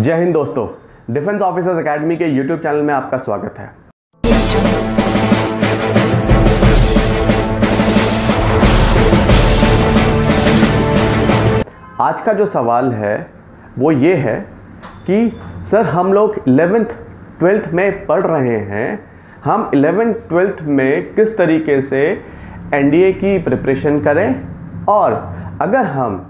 जय हिंद दोस्तों, डिफेंस ऑफिसर्स एकेडमी के यूट्यूब चैनल में आपका स्वागत है। आज का जो सवाल है, वो ये है कि, सर, हम लोग 11th 12th में पढ़ रहे हैं। हम 11th 12th में किस तरीके से एनडीए की प्रिपरेशन करें? और अगर हम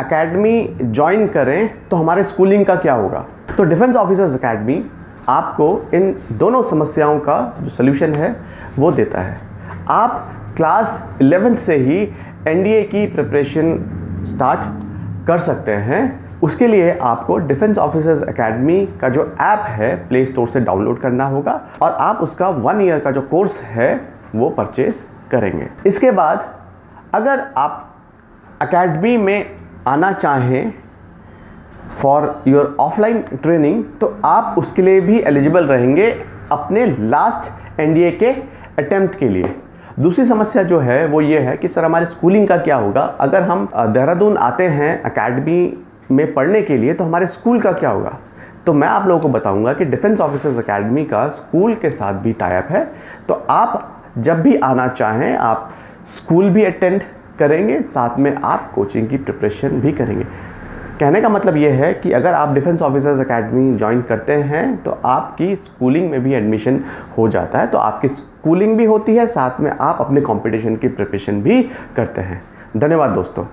एकेडमी ज्वाइन करें तो हमारे स्कूलिंग का क्या होगा? तो डिफेंस ऑफिसर्स एकेडमी आपको इन दोनों समस्याओं का जो सोल्यूशन है, वो देता है। आप क्लास 11th से ही एनडीए की प्रिपरेशन स्टार्ट कर सकते हैं। उसके लिए आपको डिफेंस ऑफिसर्स एकेडमी का जो ऐप है प्ले स्टोर से डाउनलोड करना होगा और आप उसका वन ईयर का जो कोर्स है, वो परचेज करेंगे। इसके बाद अगर आप एकेडमी में आना चाहें फॉर योर ऑफलाइन ट्रेनिंग तो आप उसके लिए भी एलिजिबल रहेंगे अपने लास्ट एनडीए के अटैम्प्ट के लिए। दूसरी समस्या जो है, वो ये है कि सर हमारे स्कूलिंग का क्या होगा? अगर हम देहरादून आते हैं अकेडमी में पढ़ने के लिए तो हमारे स्कूल का क्या होगा? तो मैं आप लोगों को बताऊँगा कि डिफेंस ऑफिसर्स एकेडमी का स्कूल के साथ भी टाइप है। तो आप जब भी आना चाहें, आप स्कूल भी अटेंड करेंगे, साथ में आप कोचिंग की प्रिपरेशन भी करेंगे। कहने का मतलब ये है कि अगर आप डिफेंस ऑफिसर्स एकेडमी ज्वाइन करते हैं तो आपकी स्कूलिंग में भी एडमिशन हो जाता है तो आपकी स्कूलिंग भी होती है, साथ में आप अपने कंपटीशन की प्रिपरेशन भी करते हैं। धन्यवाद दोस्तों।